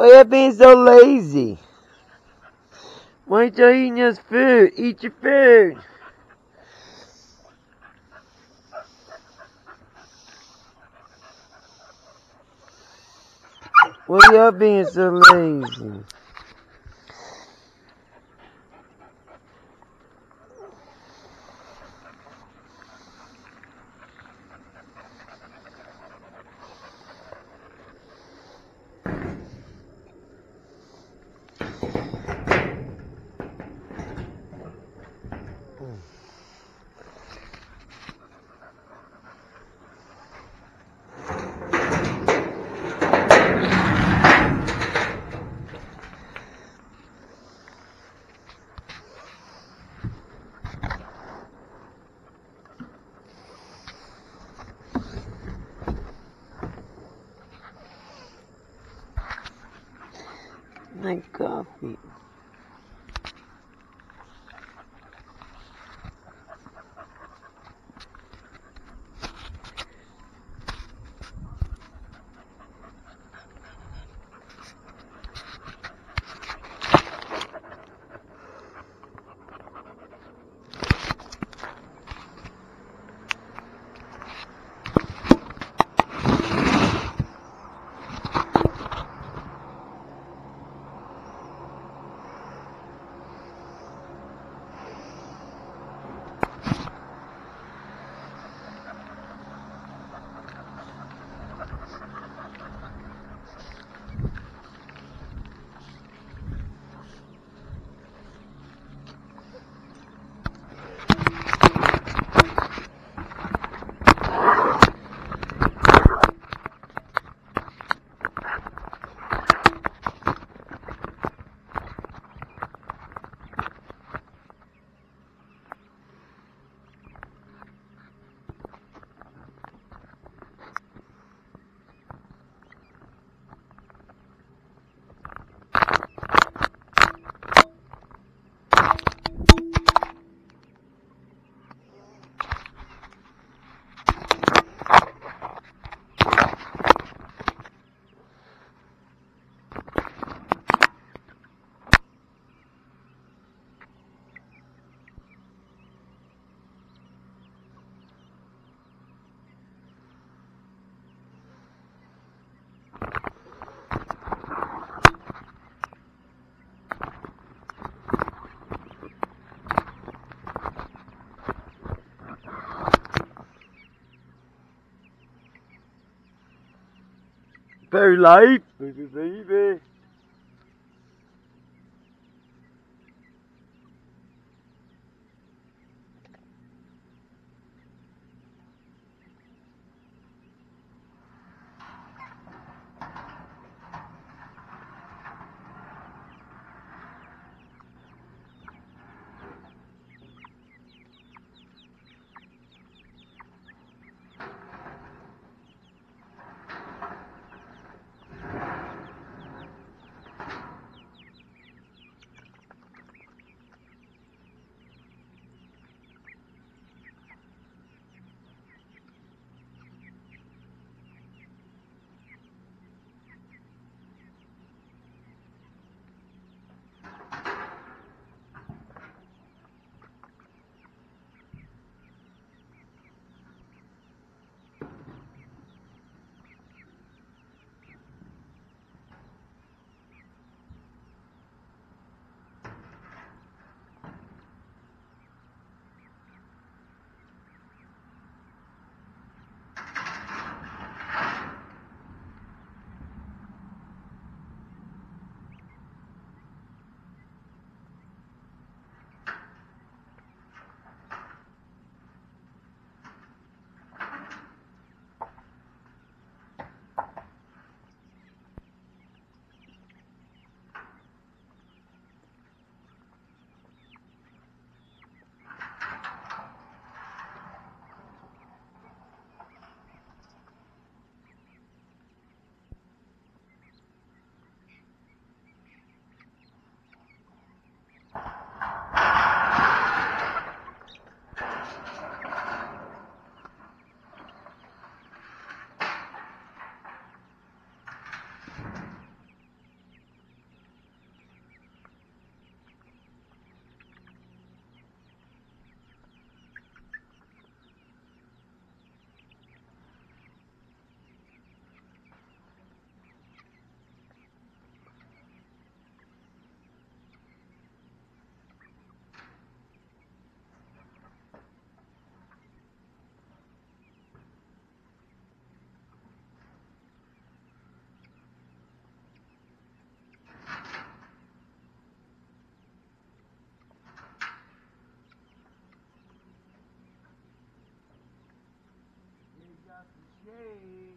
Why are you being so lazy? Why aren't you eating your food? Eat your food. Why are y'all being so lazy? Very light. Shade.